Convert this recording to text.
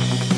Thank you.